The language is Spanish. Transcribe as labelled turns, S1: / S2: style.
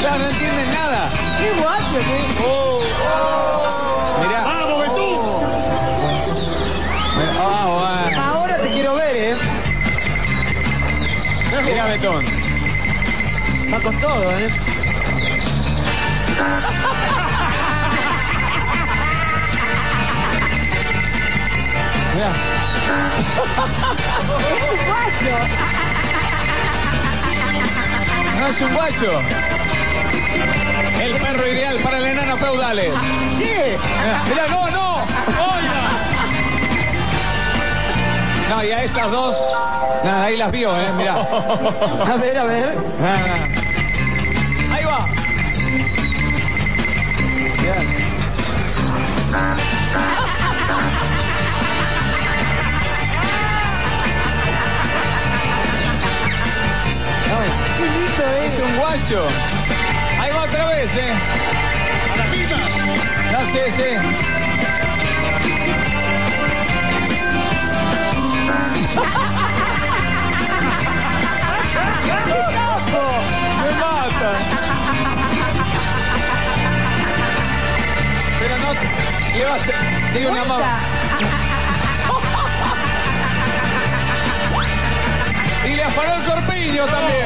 S1: Claro, no entienden nada.
S2: ¡Qué guacho! qué-
S1: Mirá.
S3: ¡Vamos, Betún!
S1: Ah, bueno.
S2: Ahora te quiero ver, ¿eh?
S1: Mirá, Betón.
S2: Va con todo, ¿eh? ¡Es un guacho!
S1: No es un guacho. El perro ideal para el enano feudales.
S2: ¡Sí!
S1: Mirá, no, no. Oiga. No, y a estas dos, nada, ahí las vio, eh, mirá.
S2: A ver, a ver.
S1: Ah. Ahí va otra vez, eh.
S3: ¡A la firma!
S1: No sé, sí. Me mata. Pero no le va a hacer. Digo una más. Y le afanó el corpiño también.